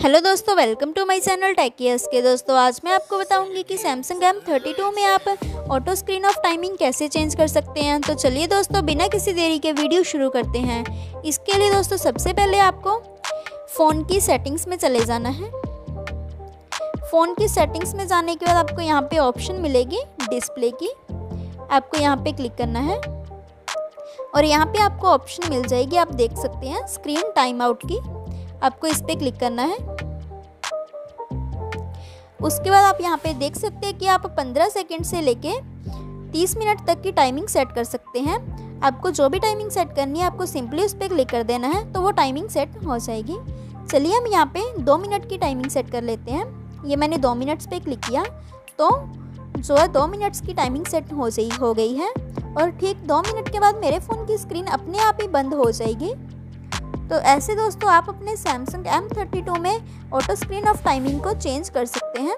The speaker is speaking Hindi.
हेलो दोस्तों, welcome to my channel Techius के दोस्तों, आज मैं आपको बताऊँगी कि सैमसंग एम थर्टी टू में आप ऑटो स्क्रीन ऑफ़ टाइमिंग कैसे चेंज कर सकते हैं। तो चलिए दोस्तों, बिना किसी देरी के वीडियो शुरू करते हैं। इसके लिए दोस्तों, सबसे पहले आपको फ़ोन की सेटिंग्स में चले जाना है। फ़ोन की सेटिंग्स में जाने के बाद आपको यहाँ पर ऑप्शन मिलेगी डिस्प्ले की। आपको यहाँ पर क्लिक करना है। और यहाँ पे आपको ऑप्शन मिल जाएगी, आप देख सकते हैं स्क्रीन टाइम आउट की। आपको इस पर क्लिक करना है। उसके बाद आप यहाँ पे देख सकते हैं कि आप 15 सेकंड से लेके 30 मिनट तक की टाइमिंग सेट कर सकते हैं। आपको जो भी टाइमिंग सेट करनी है, आपको सिंपली उस पर क्लिक कर देना है तो वो टाइमिंग सेट हो जाएगी। चलिए हम यहाँ पे दो मिनट की टाइमिंग सेट कर लेते हैं। ये मैंने दो मिनट्स पे क्लिक किया तो जो है दो मिनट्स की टाइमिंग सेट हो गई हो गई है। और ठीक दो मिनट के बाद मेरे फ़ोन की स्क्रीन अपने आप ही बंद हो जाएगी। तो ऐसे दोस्तों, आप अपने सैमसंग एम में ऑटो स्क्रीन ऑफ़ टाइमिंग को चेंज कर सकते हैं।